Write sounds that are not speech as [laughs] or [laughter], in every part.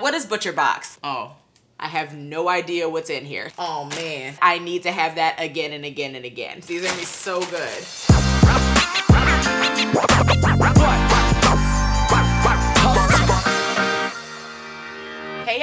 What is Butcher Box? Oh, I have no idea what's in here. Oh man, I need to have that again and again and again. These are gonna be so good.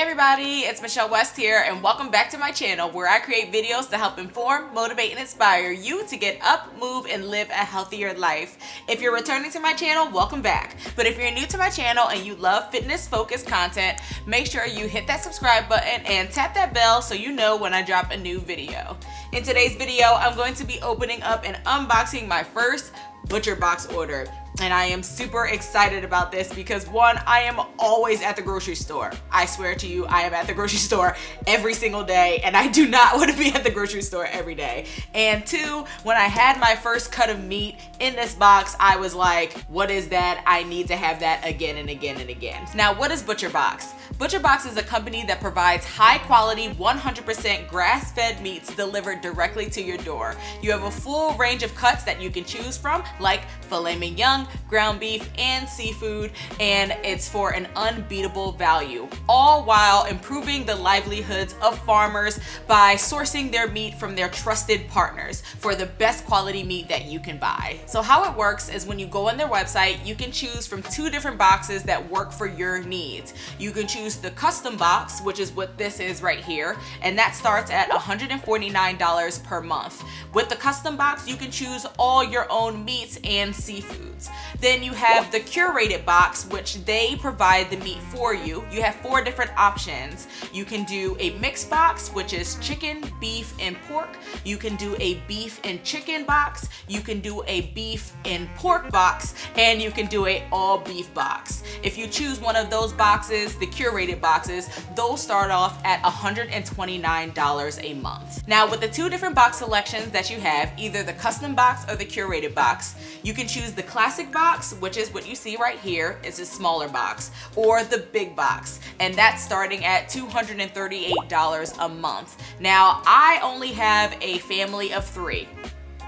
Everybody, it's Michelle West here and welcome back to my channel where I create videos to help inform, motivate, and inspire you to get up, move, and live a healthier life. If you're returning to my channel, welcome back. But if you're new to my channel and you love fitness focused content, make sure you hit that subscribe button and tap that bell so you know when I drop a new video. In today's video, I'm going to be opening up and unboxing my first Butcher Box order and I am super excited about this because one, I am always at the grocery store. I swear to you, I am at the grocery [laughs] store every single day and I do not [laughs] want to be at the grocery store every day. And two, when I had my first cut of meat in this box, I was like, what is that? I need to have that again and again and again. Now, what is Butcher Box? Butcher Box is a company that provides high quality, 100% grass fed meats delivered directly to your door. You have a full range of cuts that you can choose from, like filet mignon, ground beef, and seafood, and it's for an unbeatable value, all while improving the livelihoods of farmers by sourcing their meat from their trusted partners for the best quality meat that you can buy. So how it works is when you go on their website, you can choose from two different boxes that work for your needs. You can choose the custom box, which is what this is right here, and that starts at $149 per month. With the custom box, you can choose all your own meats and seafoods. Then you have the curated box, which they provide the meat for you. You have four different options. You can do a mixed box, which is chicken, beef, and pork. You can do a beef and chicken box. You can do a beef and pork box, and you can do a all beef box. If you choose one of those boxes, the curated boxes, those start off at $129 a month. Now with the two different box selections that you have, either the custom box or the curated box, you can choose the classic box, which is what you see right here, it's a smaller box, or the big box, and that's starting at $238 a month. Now I only have a family of three,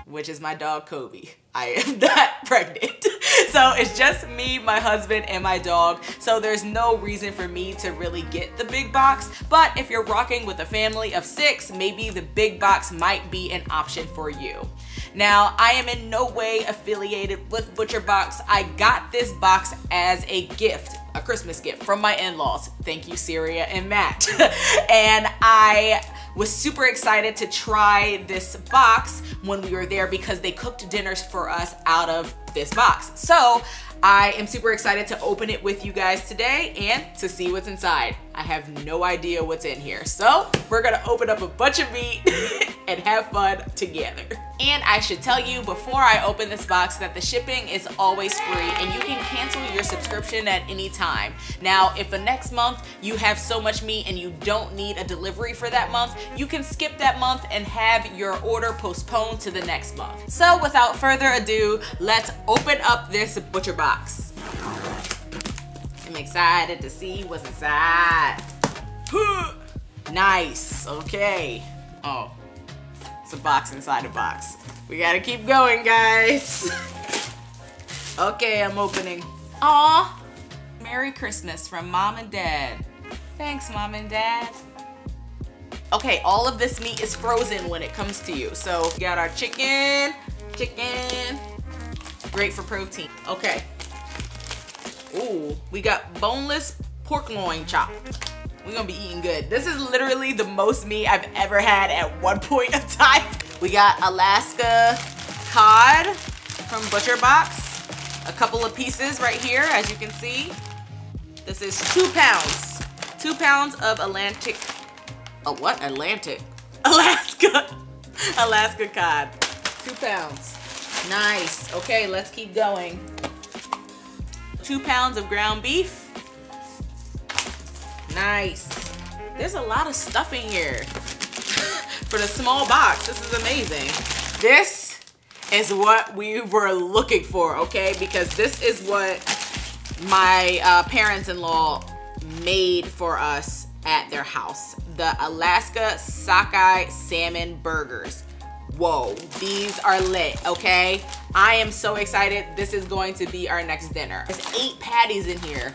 which is my dog Kobe. I am [laughs] not pregnant. [laughs] So it's just me, my husband, and my dog. So there's no reason for me to really get the big box. But if you're rocking with a family of six, maybe the big box might be an option for you. Now, I am in no way affiliated with Butcher Box. I got this box as a gift a Christmas gift from my in-laws. Thank you, Syria and Matt. [laughs] and I was super excited to try this box when we were there because they cooked dinners for us out of this box. So I am super excited to open it with you guys today and to see what's inside. I have no idea what's in here. So we're gonna open up a bunch of meat [laughs] and have fun together. And I should tell you before I open this box that the shipping is always free and you can cancel your subscription at any time. Now, if the next month you have so much meat and you don't need a delivery for that month, you can skip that month and have your order postponed to the next month. So without further ado, let's open up this butcher box. I'm excited to see what's inside. [gasps] nice, okay. Oh, it's a box inside a box. We gotta keep going, guys. [laughs] okay, I'm opening. Aw, Merry Christmas from mom and dad. Thanks, mom and dad. Okay, all of this meat is frozen when it comes to you. So we got our chicken, chicken, great for protein. Okay. Ooh, we got boneless pork loin chop. We're gonna be eating good. This is literally the most meat I've ever had at [laughs] one point of time. We got Alaska cod from Butcher Box. A couple of pieces right here, as you can see. This is two pounds. Two pounds of Atlantic, oh what, Atlantic? [laughs] Alaska, Alaska cod. Two pounds. Nice. Okay, let's keep going. Two pounds of ground beef. Nice. There's a lot of stuff in here. [laughs] For the small box, this is amazing. This is what we were looking for, okay? Because this is what my uh, parents-in-law made for us at their house. The Alaska Sockeye Salmon Burgers. Whoa, these are lit, okay? I am so excited. This is going to be our next dinner. There's eight patties in here.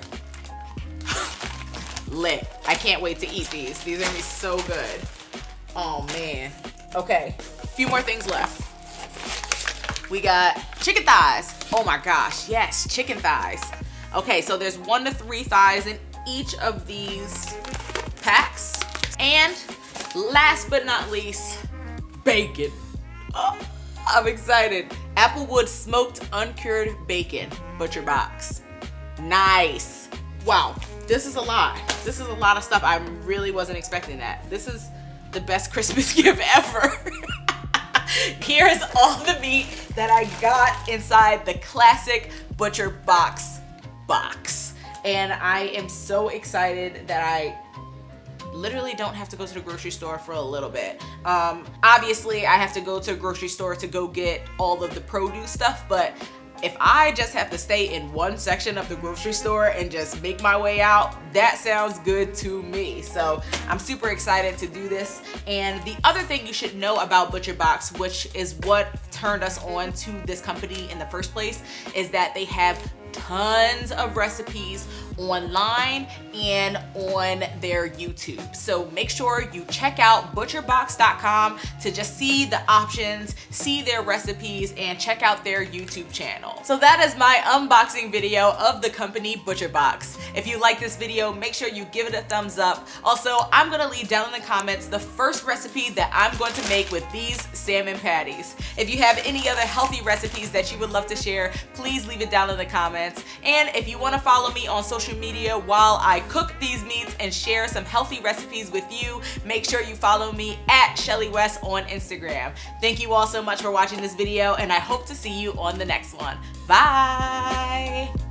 [sighs] lit. I can't wait to eat these. These are gonna be so good. Oh man. Okay, a few more things left. We got chicken thighs. Oh my gosh, yes, chicken thighs. Okay, so there's one to three thighs in each of these packs. And last but not least, bacon. Oh, I'm excited. Applewood smoked uncured bacon, butcher box. Nice. Wow, this is a lot. This is a lot of stuff. I really wasn't expecting that. This is the best [laughs] Christmas gift ever. [laughs] Here's all the meat that I got inside the classic Butcher Box box. And I am so excited that I literally don't have to go to the grocery store for a little bit. Um, obviously, I have to go to a grocery store to go get all of the produce stuff, but if I just have to stay in one section of the grocery store and just make my way out, that sounds good to me. So I'm super excited to do this. And the other thing you should know about ButcherBox, which is what turned us on to this company in the first place, is that they have tons of recipes online and on their YouTube. So make sure you check out butcherbox.com to just see the options, see their recipes, and check out their YouTube channel. So that is my unboxing video of the company ButcherBox. If you like this video, make sure you give it a thumbs up. Also, I'm gonna leave down in the comments the first recipe that I'm going to make with these salmon patties. If you have any other healthy recipes that you would love to share, please leave it down in the comments. And if you wanna follow me on social social media while I cook these meats and share some healthy recipes with you. Make sure you follow me at Chelley West on Instagram. Thank you all so much for watching this video and I hope to see you on the next one. Bye!